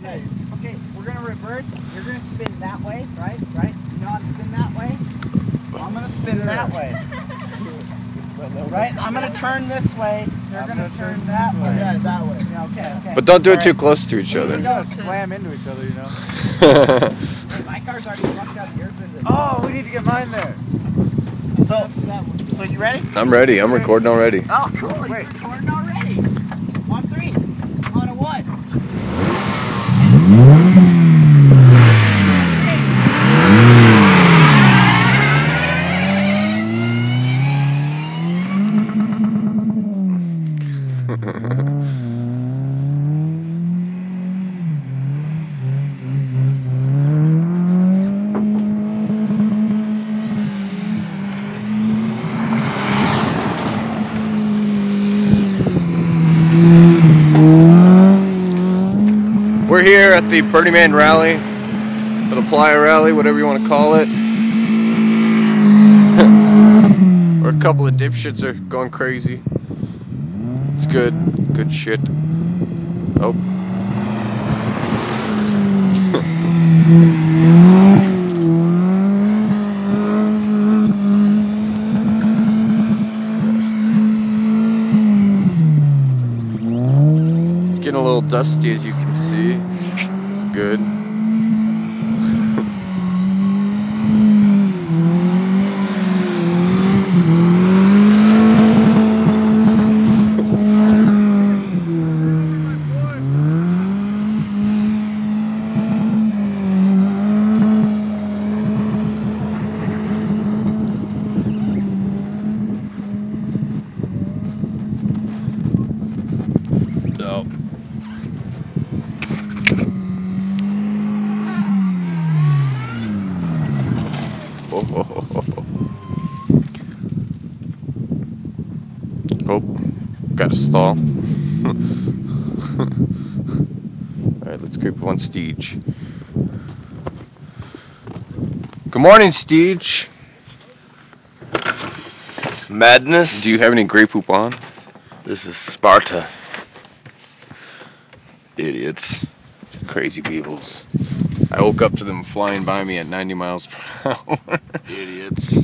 Okay, okay, we're gonna reverse. You're gonna spin that way, right? Right? You know how to spin that way? I'm gonna spin that way. Right? I'm gonna turn this way. You're gonna turn that way. Yeah, that way. Yeah, okay, okay. But don't do it too close to each other. need We're gonna slam into each other, you know. Hey, my car's already fucked up. Yours isn't. Oh, we need to get mine there. So, so you ready? I'm ready. I'm recording already. Oh, cool. Wait. He's recording already. On three. On a one. Oh Hmm. We're here at the Burning Man Rally, for the Playa Rally, whatever you want to call it. or a couple of dipshits are going crazy. It's good, good shit. Oh. It's getting a little dusty as you can see. It's good. Oh. Oh, got a stall. Alright, let's creep up on Steege. Good morning, Steege. Madness? Do you have any Grey Poupon? This is Sparta. Idiots. Crazy peoples. I woke up to them flying by me at 90 miles per hour. Idiots.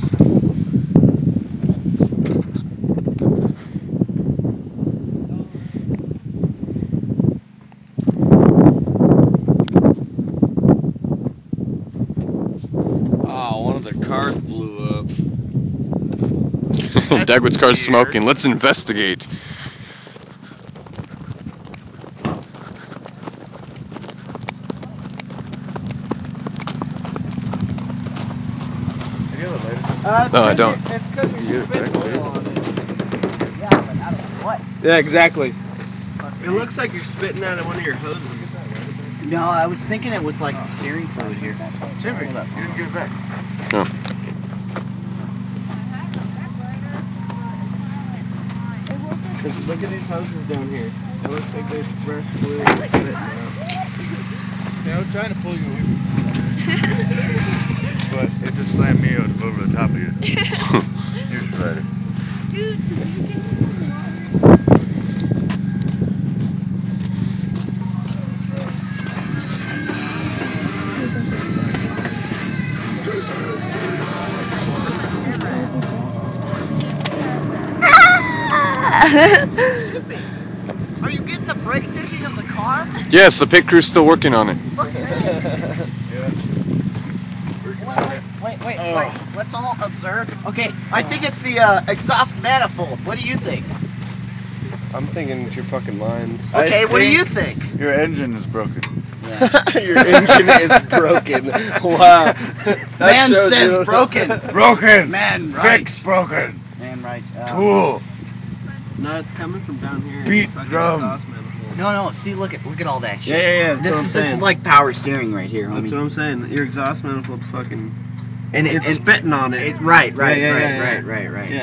Oh, one of the cars blew up. Dagwood's car's weird. smoking. Let's investigate. Uh, No, I 'cause don't. you- It's because You you're get it spinning back, oil on it. Yeah, I don't. Yeah, exactly. It looks like you're spitting out of one of your hoses. No, I was thinking it was like the steering fluid here. Jimmy, you didn't give it back. Cause look at these houses down here. It looks like there's fresh fluid spitting out. Yeah, I'm trying to pull you away But it just slammed me over the top of you. You're right. Are you getting the brake sticking of the car? Yes, the pit crew's still working on it. Look. Wait, wait, wait, Oh. wait. Let's all observe. Okay, I think it's the uh, exhaust manifold. What do you think? I'm thinking it's your fucking lines. Okay, what do you think? Your engine is broken. your engine is broken. Wow. That Man says you- broken. Broken! Man, right. Fix broken! Man, right. Uh, Tool! No, it's coming from down here. Beat drum. no, no. See, look at look at all that shit. Yeah, yeah, yeah. That's This what I'm is this is like power steering right here, That's what I'm saying. Your exhaust manifold's fucking. And it, It's and spitting on it. it right, right, Yeah, yeah, right, yeah, yeah. right, right, right. Yeah.